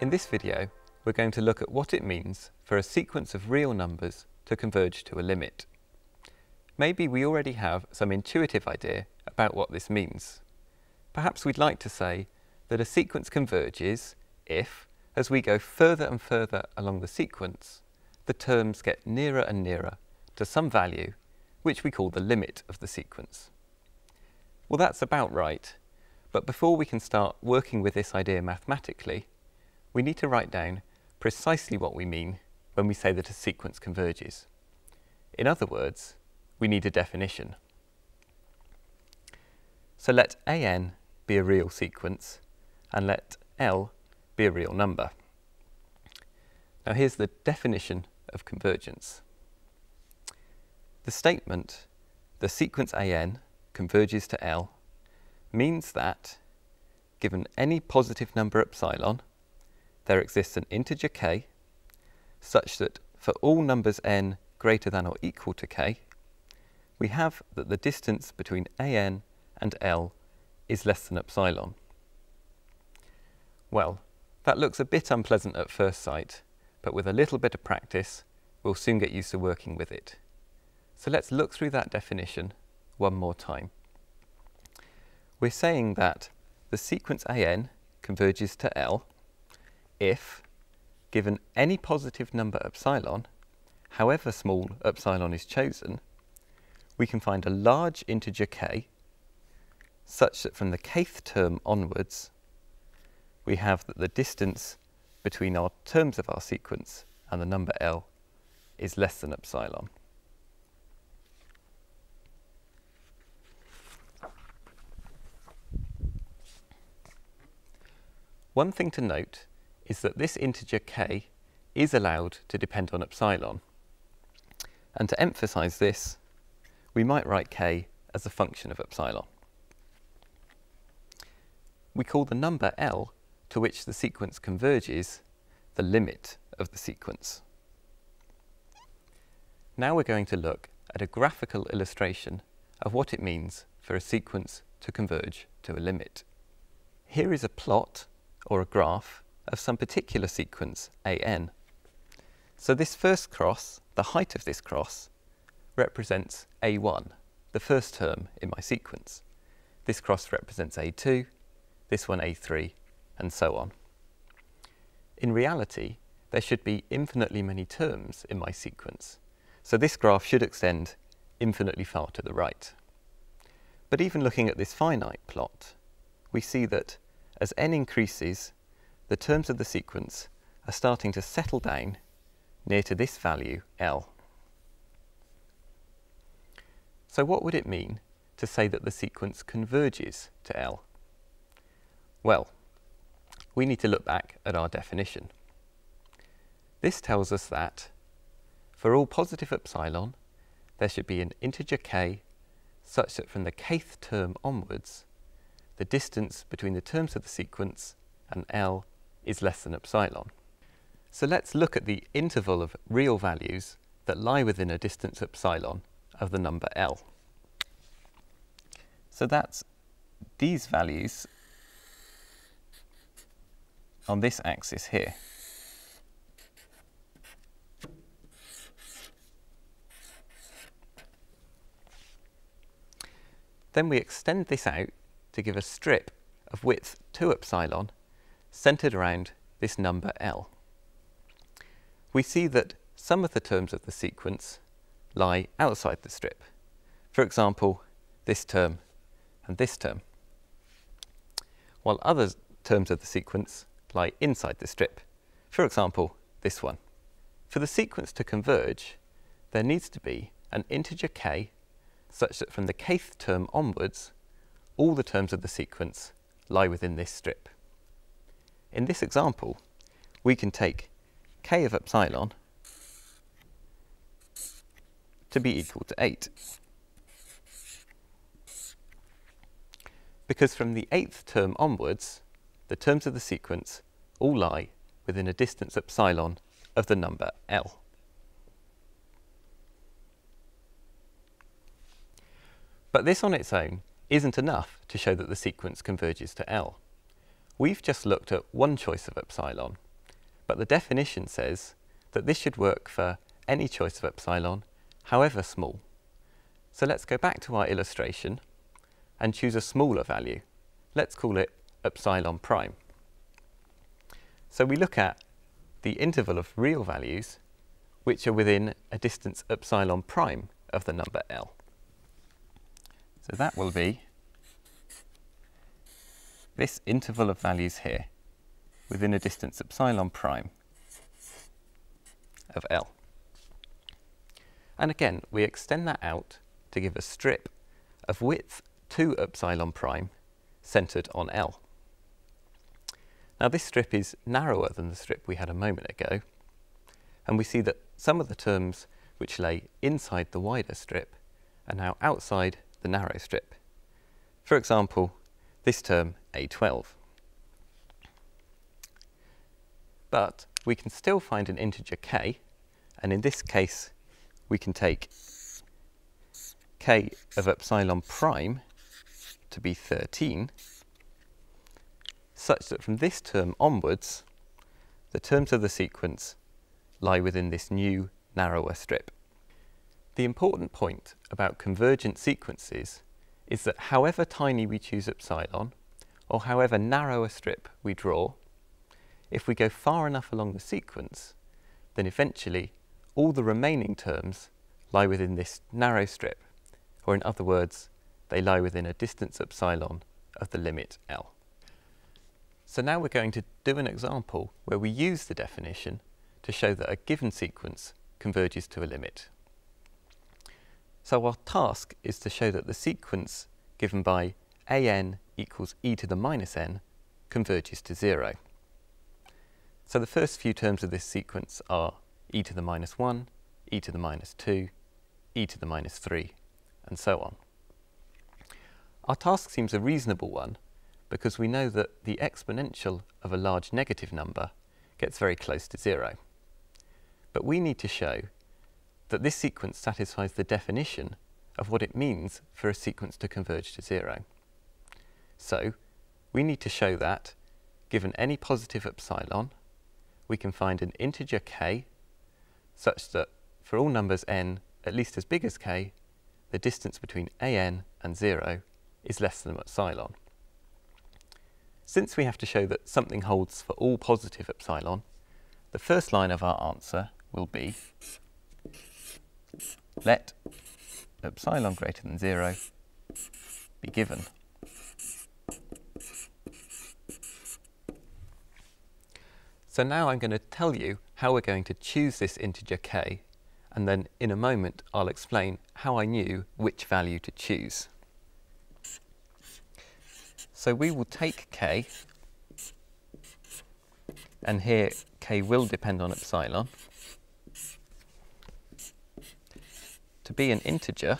In this video, we're going to look at what it means for a sequence of real numbers to converge to a limit. Maybe we already have some intuitive idea about what this means. Perhaps we'd like to say that a sequence converges if, as we go further and further along the sequence, the terms get nearer and nearer to some value which we call the limit of the sequence. Well, that's about right, but before we can start working with this idea mathematically, we need to write down precisely what we mean when we say that a sequence converges. In other words, we need a definition. So let an be a real sequence and let L be a real number. Now here's the definition of convergence. The statement, the sequence an converges to L, means that, given any positive number epsilon, there exists an integer k such that for all numbers n greater than or equal to k, we have that the distance between an and L is less than epsilon. Well, that looks a bit unpleasant at first sight, but with a little bit of practice, we'll soon get used to working with it. So let's look through that definition one more time. We're saying that the sequence an converges to L if, given any positive number epsilon, however small epsilon is chosen, we can find a large integer k such that from the kth term onwards we have that the distance between our terms of our sequence and the number L is less than epsilon. One thing to note is that this integer k is allowed to depend on epsilon. And to emphasize this, we might write k as a function of epsilon. We call the number L to which the sequence converges the limit of the sequence. Now we're going to look at a graphical illustration of what it means for a sequence to converge to a limit. Here is a plot or a graph of some particular sequence an. So this first cross, the height of this cross, represents a1, the first term in my sequence. This cross represents a2, this one a3, and so on. In reality, there should be infinitely many terms in my sequence, so this graph should extend infinitely far to the right. But even looking at this finite plot, we see that as n increases, the terms of the sequence are starting to settle down near to this value, L. So what would it mean to say that the sequence converges to L? Well, we need to look back at our definition. This tells us that for all positive epsilon, there should be an integer k such that from the kth term onwards, the distance between the terms of the sequence and L is less than epsilon. So let's look at the interval of real values that lie within a distance epsilon of the number L. So that's these values on this axis here. Then we extend this out to give a strip of width 2 epsilon centered around this number L. We see that some of the terms of the sequence lie outside the strip. For example, this term and this term, while other terms of the sequence lie inside the strip. For example, this one. For the sequence to converge, there needs to be an integer k such that from the kth term onwards, all the terms of the sequence lie within this strip. In this example, we can take k of epsilon to be equal to 8. Because from the eighth term onwards, the terms of the sequence all lie within a distance epsilon of the number L. But this on its own isn't enough to show that the sequence converges to L. We've just looked at one choice of epsilon, but the definition says that this should work for any choice of epsilon, however small. So let's go back to our illustration and choose a smaller value. Let's call it epsilon prime. So we look at the interval of real values which are within a distance epsilon prime of the number L. So that will be this interval of values here within a distance epsilon prime of L. And again, we extend that out to give a strip of width 2 epsilon prime centred on L. Now this strip is narrower than the strip we had a moment ago, and we see that some of the terms which lay inside the wider strip are now outside the narrow strip. For example, this term A12. But we can still find an integer k, and in this case we can take k of epsilon prime to be 13, such that from this term onwards, the terms of the sequence lie within this new narrower strip. The important point about convergent sequences is that however tiny we choose epsilon, or however narrow a strip we draw, if we go far enough along the sequence, then eventually all the remaining terms lie within this narrow strip, or in other words, they lie within a distance epsilon of the limit L. So now we're going to do an example where we use the definition to show that a given sequence converges to a limit. So our task is to show that the sequence given by an equals e to the minus n converges to zero. So the first few terms of this sequence are e to the minus 1, e to the minus 2, e to the minus 3, and so on. Our task seems a reasonable one because we know that the exponential of a large negative number gets very close to zero. But we need to show that this sequence satisfies the definition of what it means for a sequence to converge to zero. So we need to show that, given any positive epsilon, we can find an integer k such that for all numbers n at least as big as k, the distance between an and 0 is less than epsilon. Since we have to show that something holds for all positive epsilon, the first line of our answer will be let epsilon greater than 0 be given. So now I'm going to tell you how we're going to choose this integer k, and then in a moment I'll explain how I knew which value to choose. So we will take k, and here k will depend on epsilon, to be an integer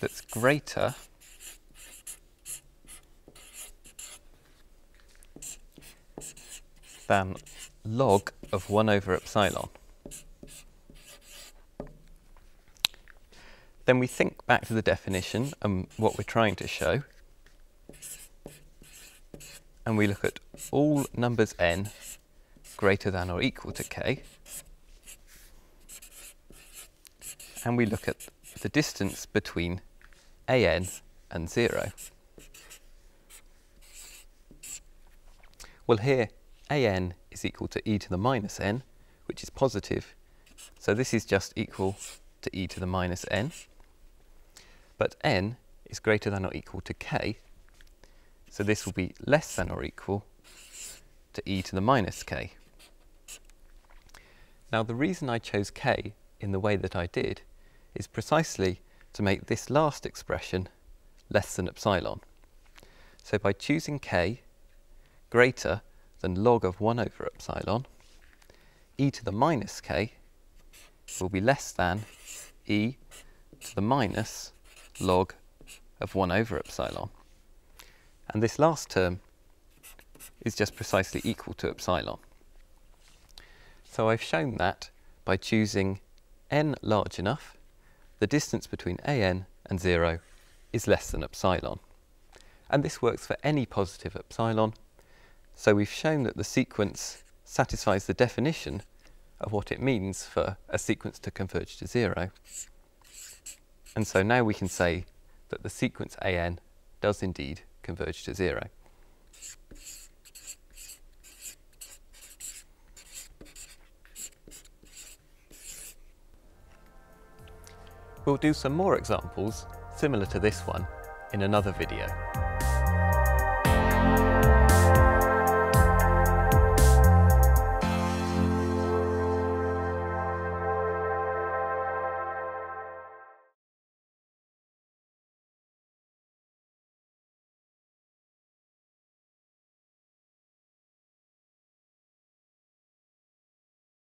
that's greater than log of 1 over epsilon. Then we think back to the definition and what we're trying to show. And we look at all numbers n greater than or equal to k. And we look at the distance between an and 0. Well here an is equal to e to the minus n, which is positive. So this is just equal to e to the minus n. But n is greater than or equal to k. So this will be less than or equal to e to the minus k. Now the reason I chose k in the way that I did is precisely to make this last expression less than epsilon. So by choosing k greater than log of 1 over epsilon, e to the minus k will be less than e to the minus log of 1 over epsilon. And this last term is just precisely equal to epsilon. So I've shown that by choosing n large enough, the distance between an and 0 is less than epsilon. and this works for any positive epsilon. So we've shown that the sequence satisfies the definition of what it means for a sequence to converge to zero. And so now we can say that the sequence AN does indeed converge to zero. We'll do some more examples similar to this one in another video.